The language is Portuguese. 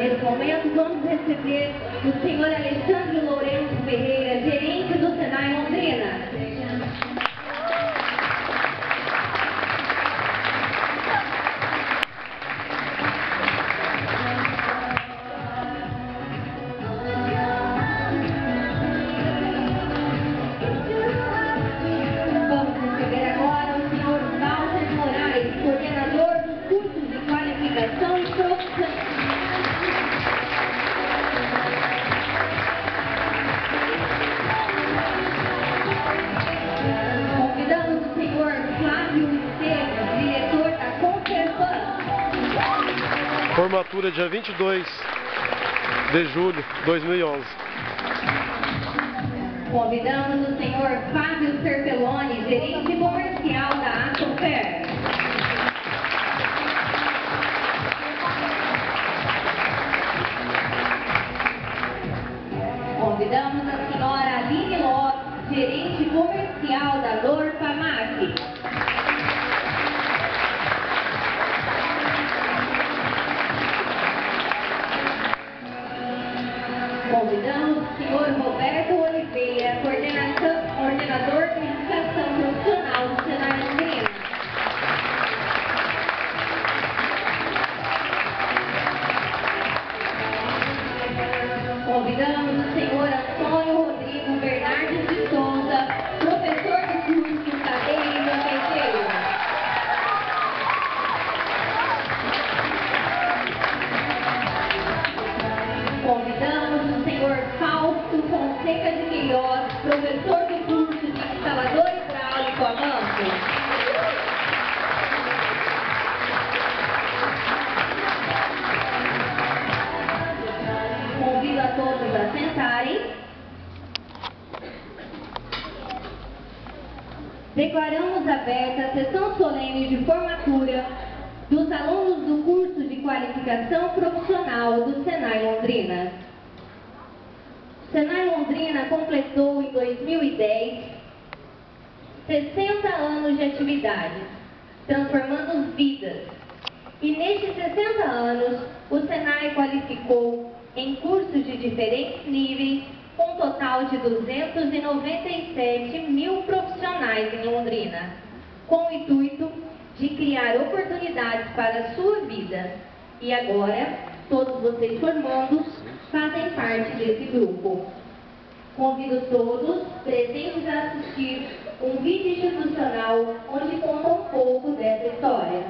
Nesse momento, vamos receber o senhor Alexandre Lourenço Ferreira, gerente do Senai Londrina. Formatura dia 22 de julho de 2011. Convidamos o senhor Fábio Serpeloni, gerente comercial da Assofer. Convidamos a senhora Aline Lopes, gerente comercial da Dorfamac. Convidamos o senhor Roberto Oliveira, coordenador de educação profissional do Senai Londrina. Convidamos Declaramos aberta a sessão solene de formatura dos alunos do curso de qualificação profissional do Senai Londrina. O Senai Londrina completou em 2010 60 anos de atividade, transformando vidas. E nestes 60 anos, o Senai qualificou em cursos de diferentes níveis total de 297 mil profissionais em Londrina, com o intuito de criar oportunidades para a sua vida. E agora, todos vocês formandos fazem parte desse grupo. Convido todos presentes a assistir um vídeo institucional onde conta um pouco dessa história.